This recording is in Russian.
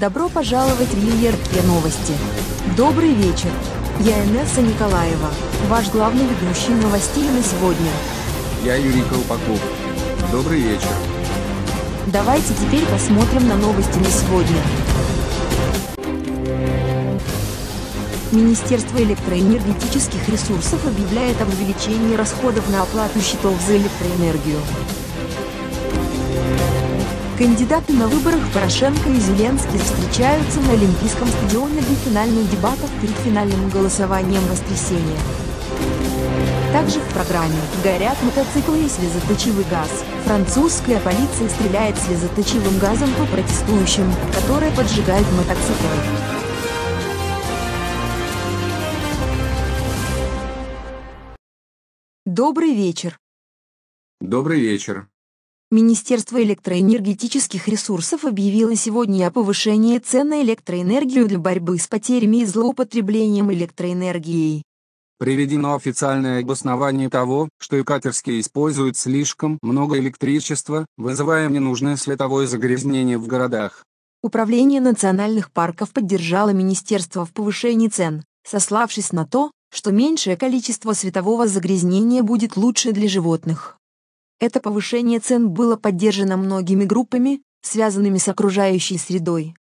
Добро пожаловать в Лиердке новости. Добрый вечер. Я Инесса Николаева, ваш главный ведущий новостей на сегодня. Я Юрий Колпаков. Добрый вечер. Давайте теперь посмотрим на новости на сегодня. Министерство электроэнергетических ресурсов объявляет об увеличении расходов на оплату счетов за электроэнергию. Кандидаты на выборах Порошенко и Зеленский встречаются на Олимпийском стадионе для финальных дебатов перед финальным голосованием в воскресенье. Также в программе «Горят мотоциклы и слезоточивый газ». Французская полиция стреляет слезоточивым газом по протестующим, которые поджигают мотоциклы. Добрый вечер. Добрый вечер. Министерство электроэнергетических ресурсов объявило сегодня о повышении цен на электроэнергию для борьбы с потерями и злоупотреблением электроэнергией. Приведено официальное обоснование того, что икатерские используют слишком много электричества, вызывая ненужное световое загрязнение в городах. Управление национальных парков поддержало министерство в повышении цен, сославшись на то, что меньшее количество светового загрязнения будет лучше для животных. Это повышение цен было поддержано многими группами, связанными с окружающей средой,